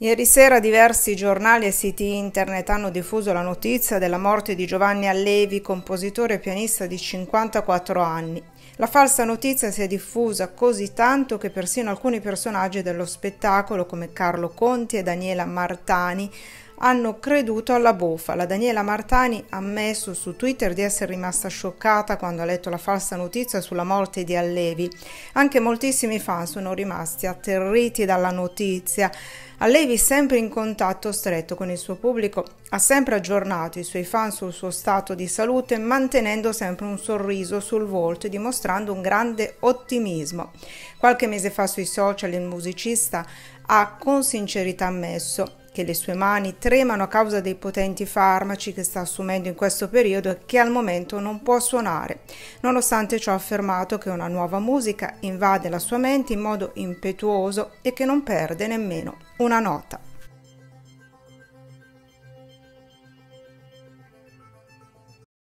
Ieri sera diversi giornali e siti internet hanno diffuso la notizia della morte di Giovanni Allevi, compositore e pianista di 54 anni. La falsa notizia si è diffusa così tanto che persino alcuni personaggi dello spettacolo come Carlo Conti e Daniela Martani hanno creduto alla bufala. Daniela Martani ha ammesso su Twitter di essere rimasta scioccata quando ha letto la falsa notizia sulla morte di Allevi. Anche moltissimi fan sono rimasti atterriti dalla notizia. Allevi, sempre in contatto stretto con il suo pubblico, ha sempre aggiornato i suoi fan sul suo stato di salute, mantenendo sempre un sorriso sul volto e dimostrando un grande ottimismo. Qualche mese fa sui social il musicista ha con sincerità ammesso che le sue mani tremano a causa dei potenti farmaci che sta assumendo in questo periodo e che al momento non può suonare. Nonostante ciò ha affermato che una nuova musica invade la sua mente in modo impetuoso e che non perde nemmeno una nota.